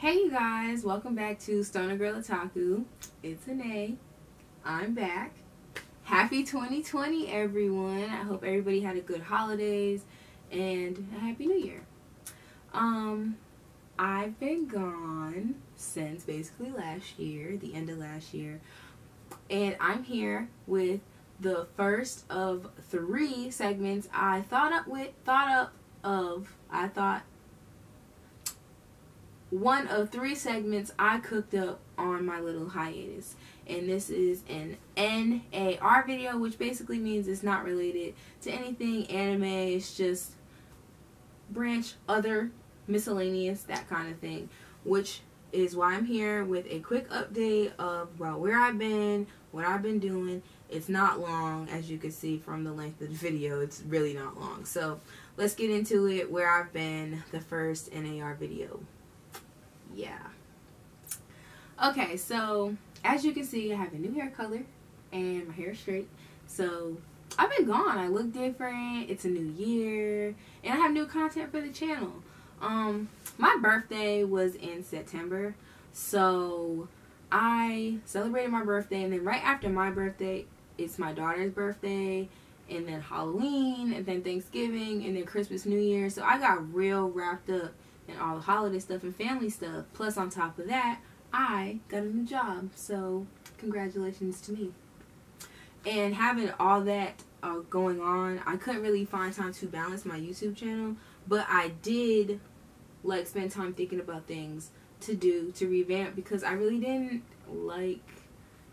Hey you guys, welcome back to Stoner Girl Otaku. It's Anae. I'm back. Happy 2020 everyone. I hope everybody had a good holidays and a happy new year. Um I've been gone since basically last year, the end of last year. And I'm here with the first of three segments I thought up with thought up of I thought one of three segments I cooked up on my little hiatus. And this is an NAR video, which basically means it's not related to anything anime. It's just branch, other, miscellaneous, that kind of thing. Which is why I'm here with a quick update of well, where I've been, what I've been doing. It's not long, as you can see from the length of the video. It's really not long. So let's get into it, where I've been, the first NAR video yeah. Okay, so as you can see, I have a new hair color and my hair is straight. So I've been gone. I look different. It's a new year, and I have new content for the channel. Um, my birthday was in September, so I celebrated my birthday, and then right after my birthday, it's my daughter's birthday, and then Halloween, and then Thanksgiving, and then Christmas, New Year. So I got real wrapped up and all the holiday stuff and family stuff. Plus, on top of that, I got a new job. So, congratulations to me. And having all that uh, going on, I couldn't really find time to balance my YouTube channel, but I did like spend time thinking about things to do to revamp because I really didn't like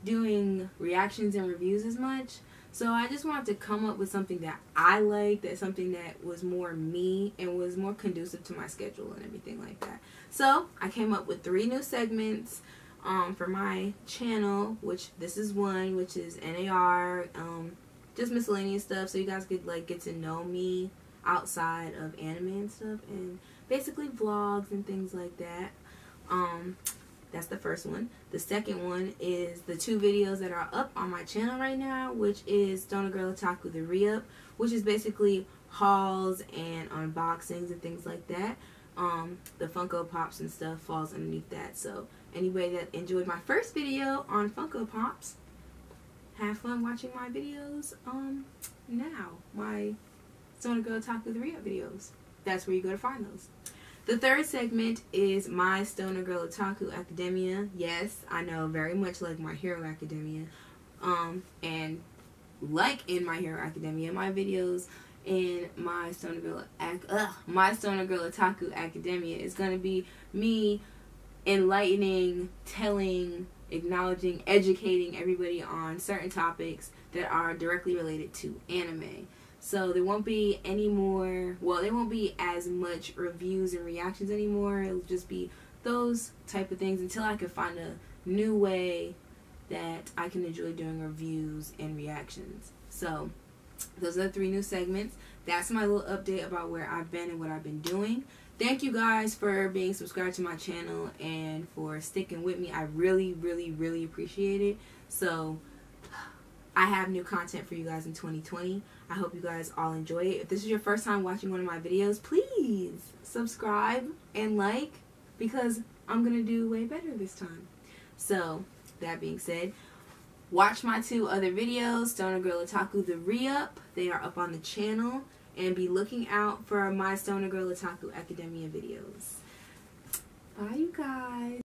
doing reactions and reviews as much. So I just wanted to come up with something that I liked, that something that was more me and was more conducive to my schedule and everything like that. So I came up with three new segments um, for my channel, which this is one, which is NAR, um, just miscellaneous stuff, so you guys could like get to know me outside of anime and stuff, and basically vlogs and things like that. Um, that's the first one. The second one is the two videos that are up on my channel right now, which is Stoner Girl Otaku The Re-Up, which is basically hauls and unboxings and things like that. Um, the Funko Pops and stuff falls underneath that. So anybody that enjoyed my first video on Funko Pops, have fun watching my videos um, now. My Stoner Girl Otaku The Re-Up videos. That's where you go to find those. The third segment is My Stoner Girl Otaku Academia. Yes, I know, very much like My Hero Academia. Um, and like in My Hero Academia, my videos in My Stoner Girl, ugh, My Stoner Girl Otaku Academia is going to be me enlightening, telling, acknowledging, educating everybody on certain topics that are directly related to anime. So there won't be any more, well, there won't be as much reviews and reactions anymore. It'll just be those type of things until I can find a new way that I can enjoy doing reviews and reactions. So those are the three new segments. That's my little update about where I've been and what I've been doing. Thank you guys for being subscribed to my channel and for sticking with me. I really, really, really appreciate it. So I have new content for you guys in 2020. I hope you guys all enjoy it. If this is your first time watching one of my videos, please subscribe and like because I'm going to do way better this time. So, that being said, watch my two other videos, Stoner Girl Otaku The Re-Up. They are up on the channel. And be looking out for my Stoner Girl Otaku Academia videos. Bye, you guys.